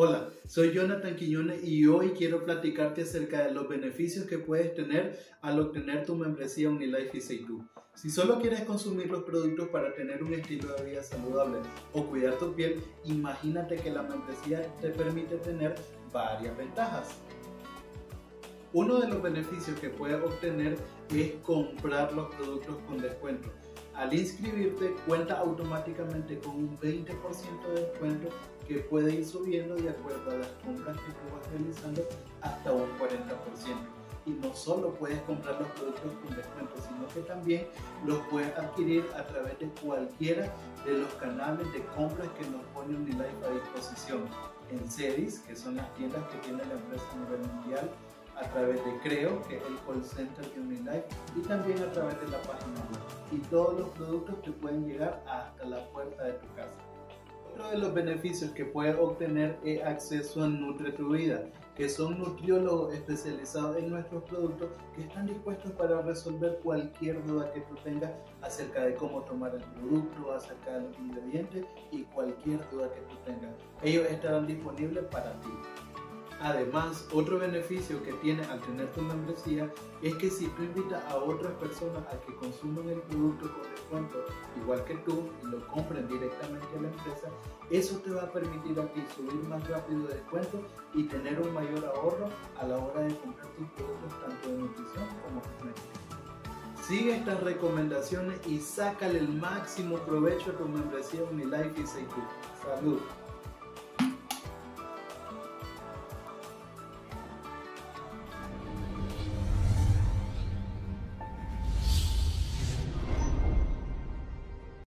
Hola, soy Jonathan Quiñones y hoy quiero platicarte acerca de los beneficios que puedes tener al obtener tu membresía Unilife y Si solo quieres consumir los productos para tener un estilo de vida saludable o cuidar tu piel, imagínate que la membresía te permite tener varias ventajas. Uno de los beneficios que puedes obtener es comprar los productos con descuento. Al inscribirte cuenta automáticamente con un 20% de descuento que puede ir subiendo de acuerdo a las compras que tú vas realizando hasta un 40%. Y no solo puedes comprar los productos con descuento, sino que también los puedes adquirir a través de cualquiera de los canales de compras que nos pone Unilife a disposición. En Cedis, que son las tiendas que tiene la empresa a nivel mundial, a través de Creo, que es el call center de Unilife, y también a través de la página web. Y todos los productos te pueden llegar hasta la puerta de tu casa. Otro de los beneficios que puedes obtener es acceso a Nutre tu Vida, que son nutriólogos especializados en nuestros productos que están dispuestos para resolver cualquier duda que tú tengas acerca de cómo tomar el producto, acerca de los ingredientes y cualquier duda que tú tengas. Ellos estarán disponibles para ti. Además, otro beneficio que tiene al tener tu membresía es que si tú invitas a otras personas a que consuman el producto con descuento, igual que tú, y lo compren directamente a la empresa, eso te va a permitir a ti subir más rápido de descuento y tener un mayor ahorro a la hora de comprar tus productos tanto de nutrición como cosméticos. Sigue estas recomendaciones y sácale el máximo provecho a tu membresía Unilife y Seiko. Salud.